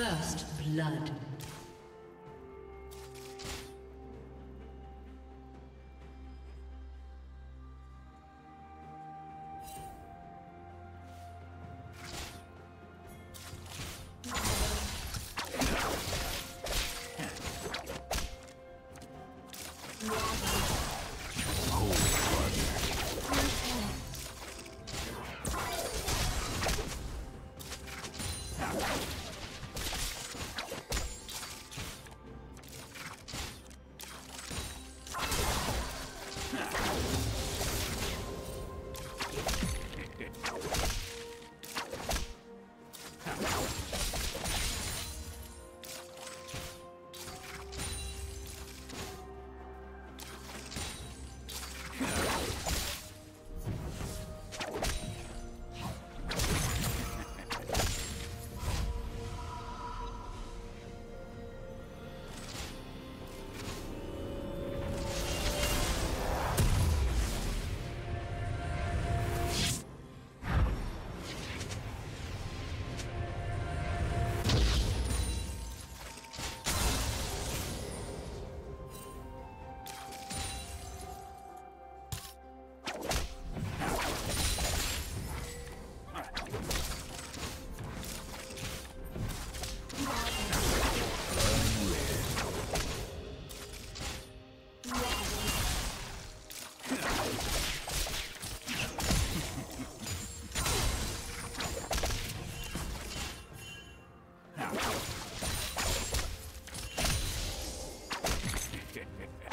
First blood. Yeah.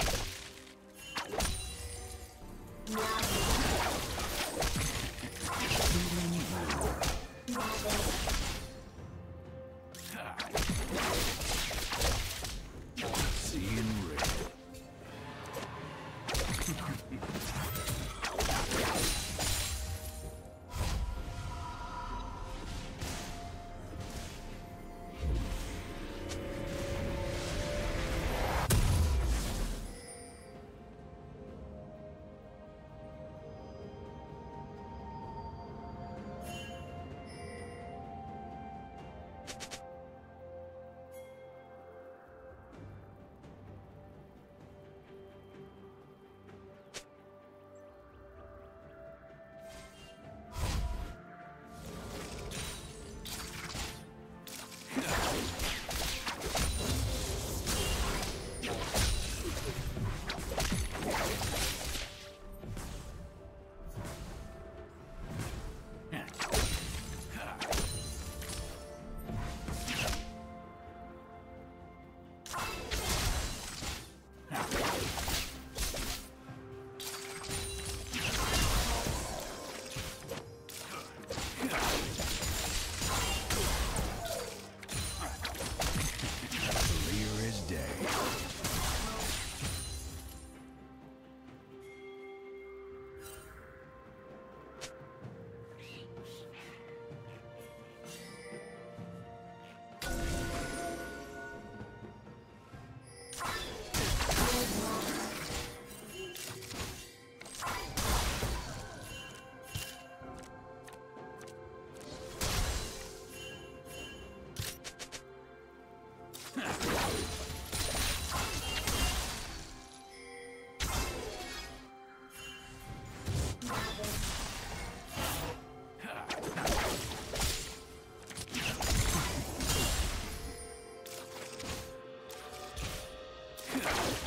Yeah.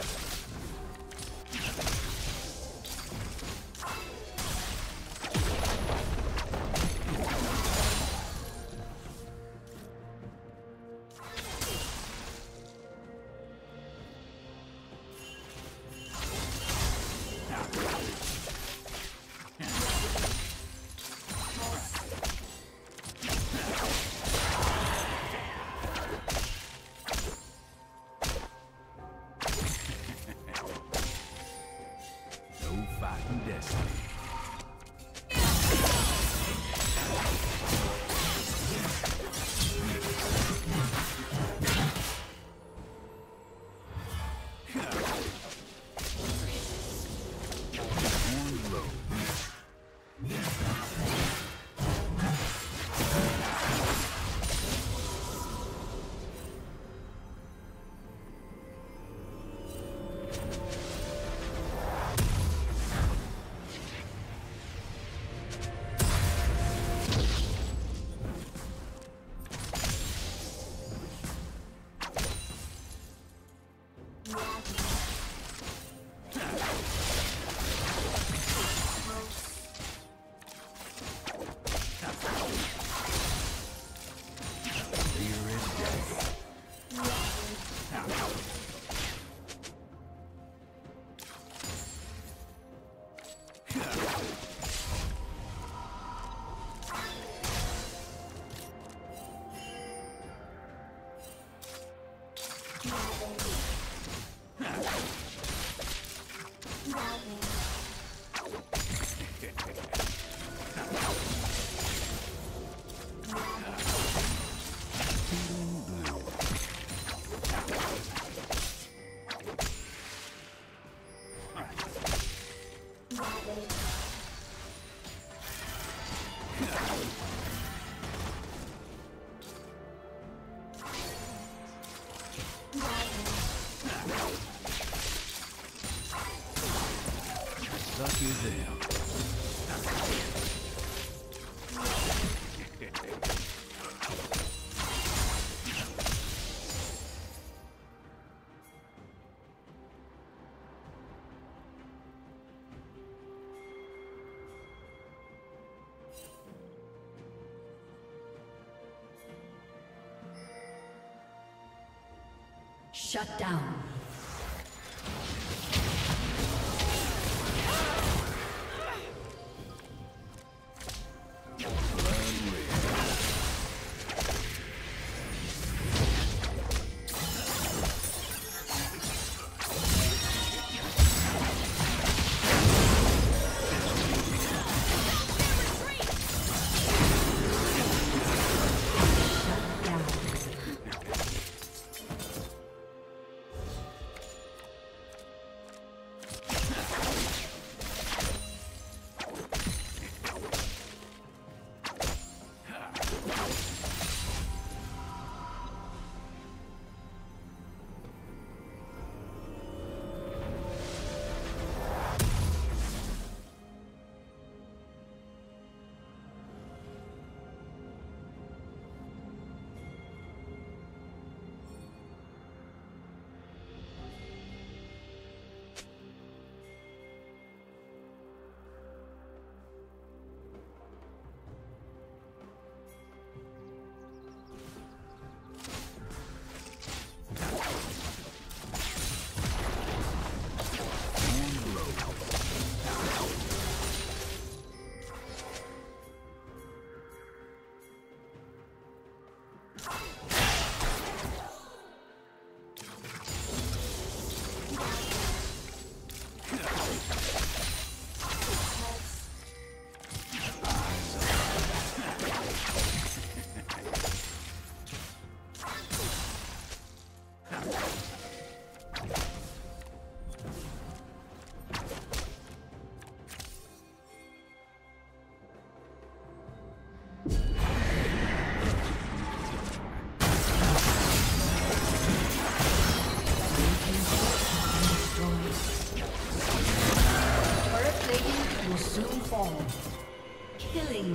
Shut down.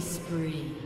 Spree.